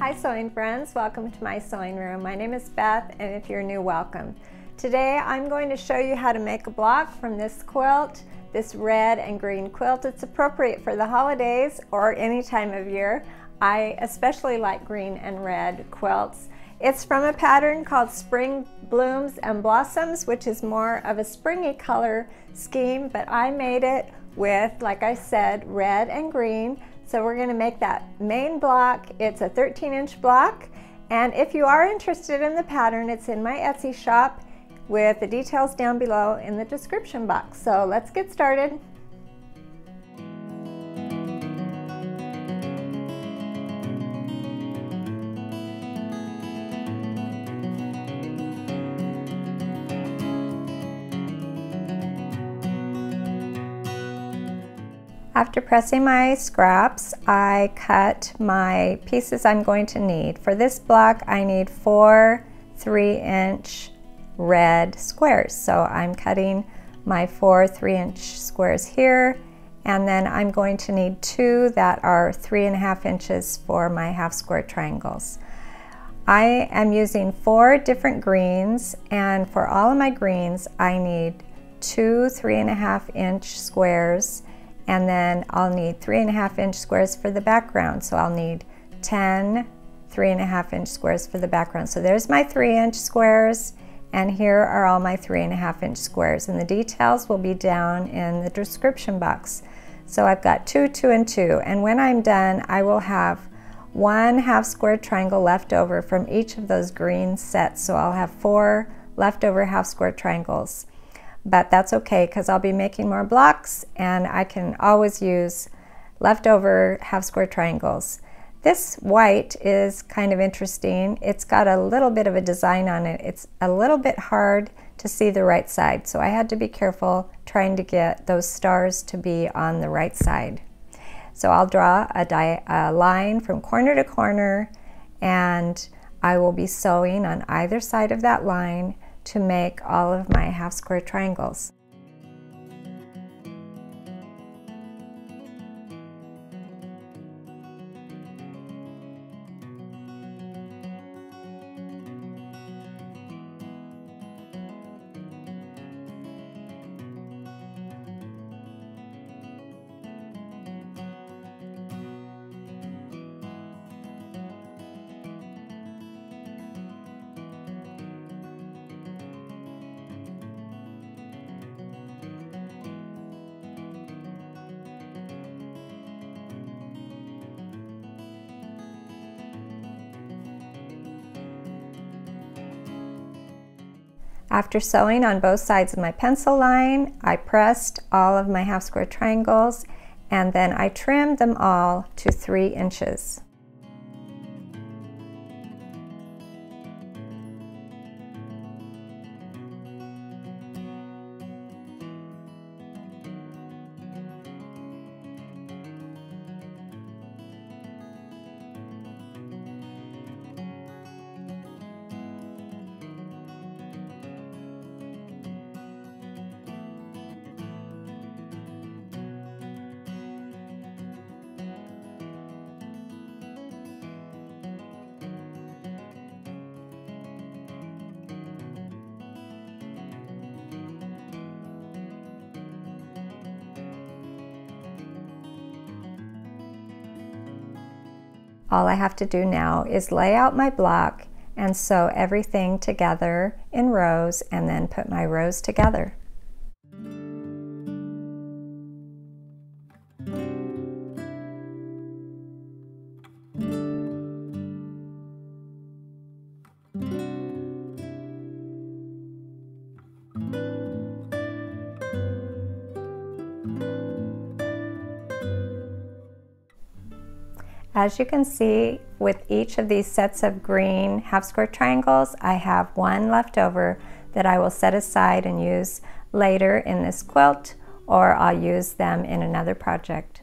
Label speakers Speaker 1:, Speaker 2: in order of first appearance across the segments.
Speaker 1: Hi sewing friends, welcome to my sewing room. My name is Beth and if you're new, welcome. Today I'm going to show you how to make a block from this quilt, this red and green quilt. It's appropriate for the holidays or any time of year. I especially like green and red quilts. It's from a pattern called Spring Blooms and Blossoms, which is more of a springy color scheme, but I made it with, like I said, red and green. So we're gonna make that main block. It's a 13 inch block. And if you are interested in the pattern, it's in my Etsy shop with the details down below in the description box. So let's get started. After pressing my scraps, I cut my pieces I'm going to need. For this block, I need four three inch red squares. So I'm cutting my four three inch squares here, and then I'm going to need two that are three and a half inches for my half square triangles. I am using four different greens, and for all of my greens, I need two three and a half inch squares and then I'll need three and a half inch squares for the background. So I'll need 10 three and a half inch squares for the background. So there's my three inch squares and here are all my three and a half inch squares and the details will be down in the description box. So I've got two, two, and two. And when I'm done, I will have one half square triangle left over from each of those green sets. So I'll have four leftover half square triangles but that's okay because I'll be making more blocks and I can always use leftover half square triangles. This white is kind of interesting. It's got a little bit of a design on it. It's a little bit hard to see the right side, so I had to be careful trying to get those stars to be on the right side. So I'll draw a, a line from corner to corner and I will be sewing on either side of that line to make all of my half square triangles. After sewing on both sides of my pencil line, I pressed all of my half square triangles and then I trimmed them all to three inches. All I have to do now is lay out my block and sew everything together in rows and then put my rows together. As you can see, with each of these sets of green half square triangles, I have one left over that I will set aside and use later in this quilt, or I'll use them in another project.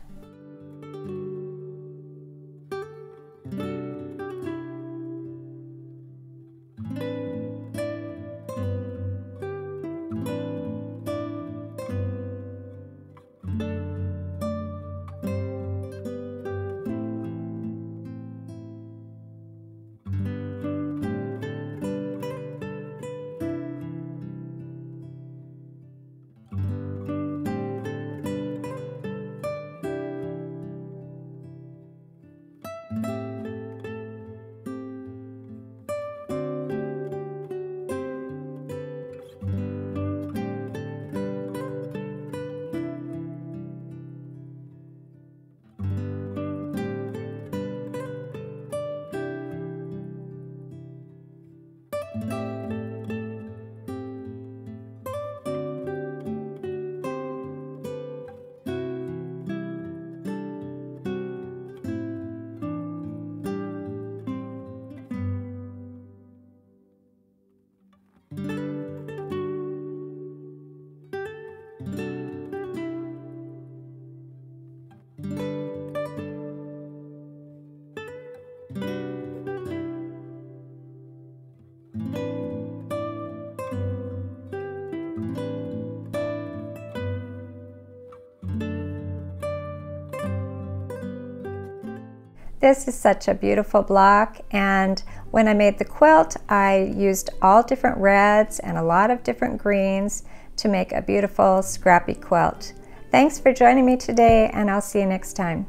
Speaker 1: This is such a beautiful block and when I made the quilt I used all different reds and a lot of different greens to make a beautiful scrappy quilt. Thanks for joining me today and I'll see you next time.